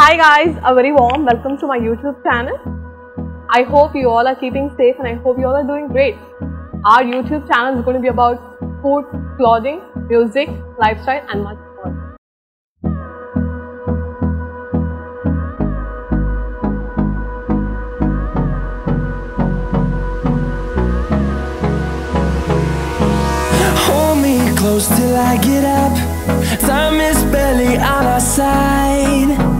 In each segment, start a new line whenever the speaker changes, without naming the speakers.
Hi guys, a very warm welcome to my YouTube channel. I hope you all are keeping safe and I hope you all are doing great. Our YouTube channel is going to be about food, clothing, music, lifestyle and much more.
Hold me close till I get up. Time is barely on our side.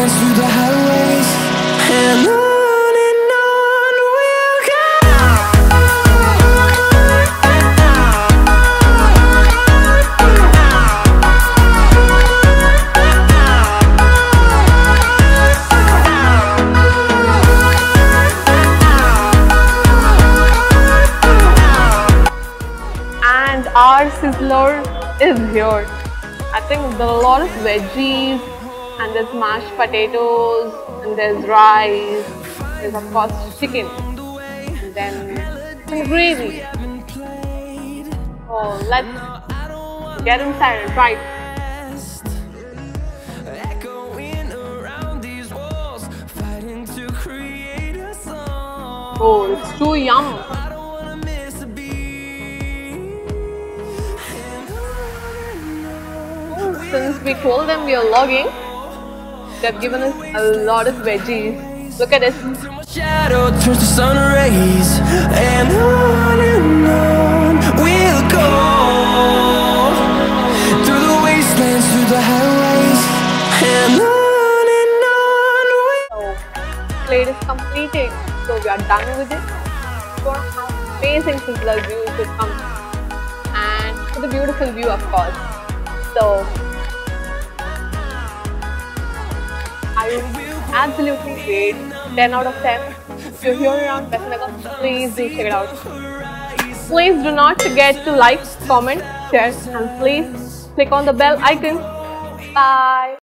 the through the highways, And
our sizzler is here. I think there are a lot of veggies and there's mashed potatoes and there's rice. There's of course chicken and then some gravy. Oh, let's get inside and try it. Oh, it's too yum.
On
Since we told them we are logging, they've given us a lot of veggies. Look at this.
Shadow turns to sun rays, and we'll go through the wastelands, through the highways, and on and on.
So, plate is completed. So we are done with it. So amazing sizzler view to come. And with a beautiful view of course. So Absolutely rate 10 out of 10. If you're here around Besant Nagar, please do check it out. Please do not forget to like, comment, share and please click on the bell icon. Bye.